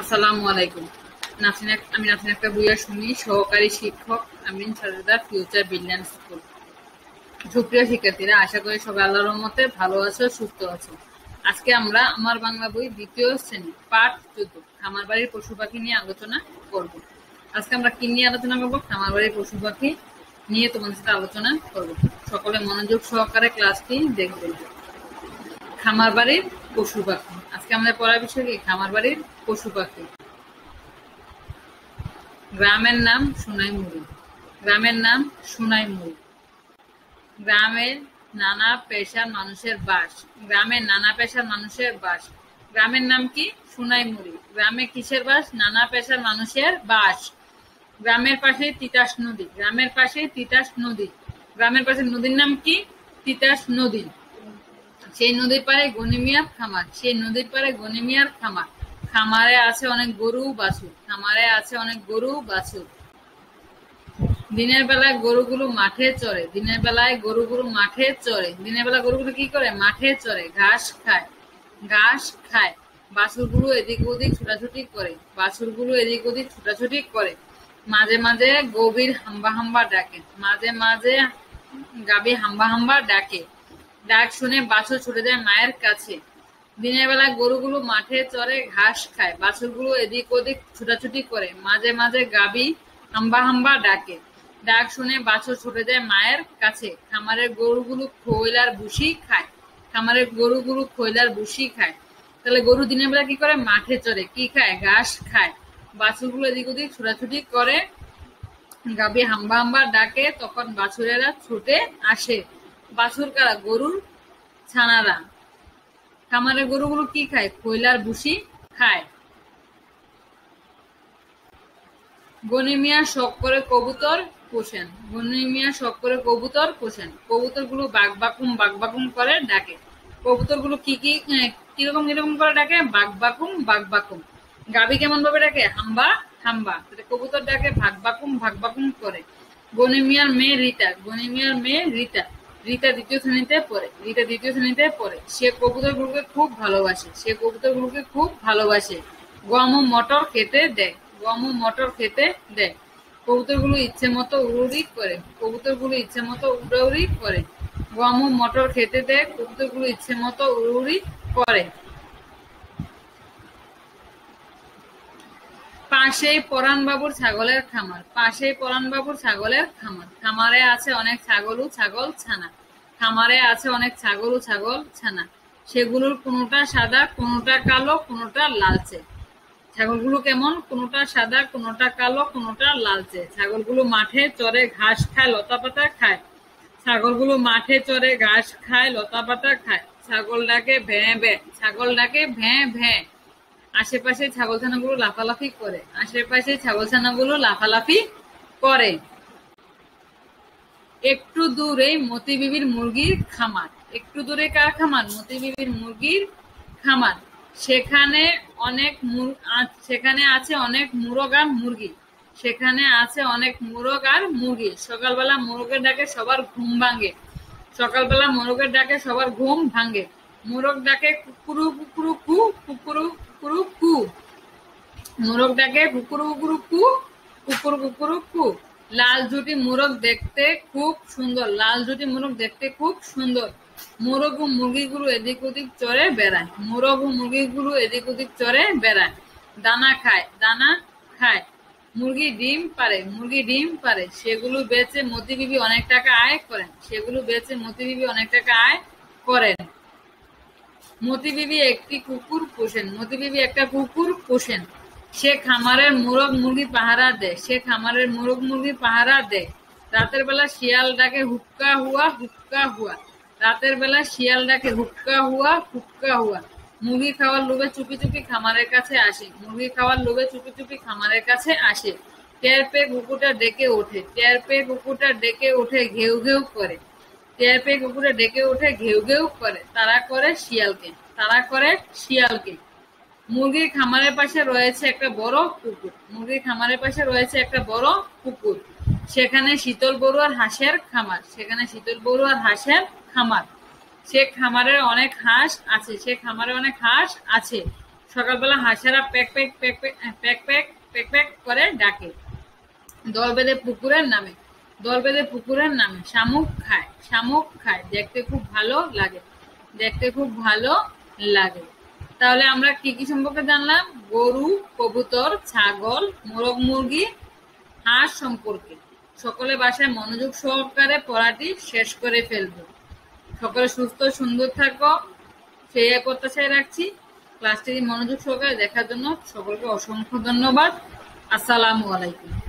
আসসালামু আলাইকুম। আমি শুনি, সহকারী শিক্ষক আমিন ফিউচার স্কুল সুপ্রিয় শিক্ষার্থীরা, আশা করি সবাই আল্লাহর রহমতে ভালো আছো, সুস্থ আছো। আজকে আমরা আমার বাংলা বই দ্বিতীয় শ্রেণি, পাঠ চোদ্দ, খামার বাড়ির পশু পাখি নিয়ে আলোচনা করব। আজকে আমরা কি নিয়ে আলোচনা করব? খামার বাড়ির পশু পাখি নিয়ে তোমাদের সাথে আলোচনা করব। সকলে মনোযোগ সহকারে ক্লাসটি দেখবেন। খামার বাড়ির পশু পাখি। আজকে আমাদের পড়ার বিষয় কি? খামার বাড়ির পশু পাখি। গ্রামের নাম সোনাইমুড়ি। গ্রামের নাম সোনাইমুড়ি। গ্রামের নানা পেশার মানুষের বাস। গ্রামের নানা পেশার মানুষের বাস। গ্রামের নাম কি? সোনাইমুড়ি। গ্রামে কিসের বাস? নানা পেশার মানুষের বাস। গ্রামের পাশে তিতাস নদী। গ্রামের পাশে তিতাস নদী। গ্রামের পাশে নদীর নাম কি? তিতাস নদী। সেই নদীর পাড়ে গনিমিয়ার খামার সেই নদীর পাড়ে গনিমিয়ার খামার। খামারে আছে অনেক গরু, বাছুর। খামারে আছে অনেক গরু, বাছুর। দিনের বেলায় গরুগুলো মাঠে চড়ে, দিনের বেলায় গরুগুলো মাঠে চড়ে। দিনের বেলা গরুগুলো কি করে? মাঠে চড়ে, ঘাস খায় ঘাস খায়। বাছুরগুলো এদিক ওদিক ছোটাছুটি করে, বাছুরগুলো এদিক ওদিক ছোটাছুটি করে। মাঝে মাঝে গভীর হাম্বা হাম্বা ডাকে, মাঝে মাঝে গাবি হাম্বা হাম্বা ডাকে। ডাক শুনে বাছুর ছুটে যায় মায়ের কাছে। দিনের বেলা গরুগুলো মাঠে চড়ে ঘাস খায়, বাছুরগুলো এদিক ওদিক ছুটাছুটি করে, মাঝে মাঝে গাবি হাম্বা হাম্বা ডাকে। ডাক শুনে বাছুর ছুটে যায় মায়ের কাছে, খামারের গরুগুলো খৈলার ভুসি খায়। খামারের গরুগুলো খৈলার ভুসি খায়। তাহলে গরু দিনের বেলা কি করে? মাঠে চড়ে, কি খায়? ঘাস খায়। বাছুরগুলো এদিক ওদিক ছোটাছুটি করে, গাবি হাম্বা হাম্বা ডাকে, তখন বাছুরেরা ছুটে আসে। বাছুর কারা গরুর ছানারা। খামারের গরুগুলো কি খায়? খৈলার ভুসি খায়। গনিমিয়া শখ করে কবুতর পোষেন। গনিমিয়া শখ করে কবুতর পোষেন। কবুতরগুলো বাঘ বাকুম, বাঘ করে ডাকে। কবুতরগুলো কি কি কীরকম কীরকম করে ডাকে? বাঘ বাকুম গাবি কেমন ভাবে ডাকে? হাম্বা হাম্বা। কবুতর ডাকে ভাগ বাকুম ভাগ বাকুম করে। গনিমিয়ার মেয়ে রীতা গনিমিয়ার মেয়ে রীতা। রীতা দ্বিতীয় শ্রেণীতে পড়ে, রিতা দ্বিতীয় শ্রেণীতে পড়ে। সে কবুতর গুলোকে খুব ভালোবাসে, সে কবুতরগুলোকে খুব ভালোবাসে। গম ও মটর খেতে দেয়, গম ও মটর খেতে দেয়। কবুতরগুলো ইচ্ছে মতো উড়ি করে, কবুতরগুলো ইচ্ছে মতো উড়াউড়ি করে। গম ও মটর খেতে দেয়, কবুতরগুলো ইচ্ছে মতো উড়ি করে। পাশেই পরাণবাবুর ছাগলের খামার, পাশেই পরাণবাবুর ছাগলের খামার। খামারে আছে অনেক ছাগল ও ছাগল ছানা। খামারে আছে অনেক ছাগল ও ছাগল ছানা। সেগুলোর কোনোটা সাদা, কোনোটা কালো, কোনোটা লালচে। ছাগলগুলো কেমন? কোনোটা সাদা, কোনোটা কালো, কোনোটা লালচে। ছাগলগুলো মাঠে চড়ে ঘাস খায় লতা পাতা খায়। ছাগলগুলো মাঠে চড়ে ঘাস খায় লতা পাতা খায়। ছাগল ডাকে ভ্যাঁ ভ্যাঁ ছাগল ডাকে ভ্যাঁ ভ্যাঁ আশেপাশে ছাগলছানাগুলো লাফালাফি করে। আশেপাশে ছাগলছানাগুলো লাফালাফি করে। একটু দূরে মতি বিবির মুরগির খামার। একটু দূরে কার খামার? মতি বিবির মুরগির খামার। সেখানে অনেক সেখানে আছে অনেক মুরগ আর মুরগি। সেখানে আছে অনেক মুরগ আর মুরগি। সকালবেলা মোরগের ডাকে সবার ঘুম ভাঙে। সকালবেলা মোরগের ডাকে সবার ঘুম ভাঙে। মোরগ ডাকে কুকুরু কুকুরু কু কুকুরু কুকুরু কু মোরগ ডাকে কুকুরু কুকুরু কু কুকুর কুকুরু কু লাল জুটি মোরগ দেখতে খুব সুন্দর, লাল জুটি মোরগ দেখতে খুব সুন্দর। মোরগ ও মুরগিগুলো এদিক ওদিক চড়ে বেড়ায়। মোরগ ও মুরগিগুলো এদিক ওদিক চড়ে বেড়ায়। দানা খায় দানা খায়। মুরগি ডিম পারে, মুরগি ডিম পারে। সেগুলো বেচে মতি বিবি অনেক টাকা আয় করেন। সেগুলো বেচে মতি বিবি অনেক টাকা আয় করেন। মতি বিবি একটি কুকুর পোষেন মতি বিবি একটা কুকুর পোষেন। সে খামারের মুরগ মুরগি পাহারা দেয়, সে খামারের মুরগ মুরগি পাহারা দেয়। রাতের বেলা শিয়াল ডাকে, হুক্কা হুয়া হুক্কা হুয়া। রাতের বেলা শিয়াল ডাকে, হুক্কা হুয়া হুক্কা হুয়া। মুরগি খাওয়ার লোভে চুপি চুপি খামারের কাছে আসে, মুরগি খাওয়ার লোভে চুপি চুপি খামারের কাছে আসে। টের পেয়ে কুকুরটা ডেকে ওঠে, টের পেয়ে কুকুরটা ডেকে ওঠে, ঘেউ ঘেউ করে। টের পেয়ে ডেকে ওঠে ঘেউ ঘেউ করে তারা করে শিয়ালকে তারা করে শিয়ালকে মুরগির খামারের পাশে রয়েছে একটা বড় পুকুর মুরগির খামারের পাশে রয়েছে একটা বড় পুকুর সেখানে শীতল বড়ুয়ার হাঁসের খামার সেখানে শীতল বড়ুয়ার হাঁসের খামার সে খামারের অনেক হাঁস আছে সে খামারে অনেক হাঁস আছে সকালবেলা হাঁসেরা প্যাক প্যাক প্যাক প্যাক প্যাক প্যাক প্যাক প্যাক করে ডাকে দল বেঁধে পুকুরের নামে দল বেঁধে পুকুরের নামে শামুক খায়। শামুক খায়। দেখতে খুব ভালো লাগে। দেখতে খুব ভালো লাগে। তাহলে আমরা কি কি সম্পর্কে জানলাম? গরু, কবুতর, ছাগল, মোরগ মুরগি, হাঁস সম্পর্কে। সকলে বাসায় মনোযোগ সহকারে পড়াটি শেষ করে ফেলব। সকলে সুস্থ, সুন্দর থাকো। সেই প্রত্যাশায় রাখছি। ক্লাসটি মনোযোগ সহকারে দেখার জন্য সকলকে অসংখ্য ধন্যবাদ। আসসালামু আলাইকুম।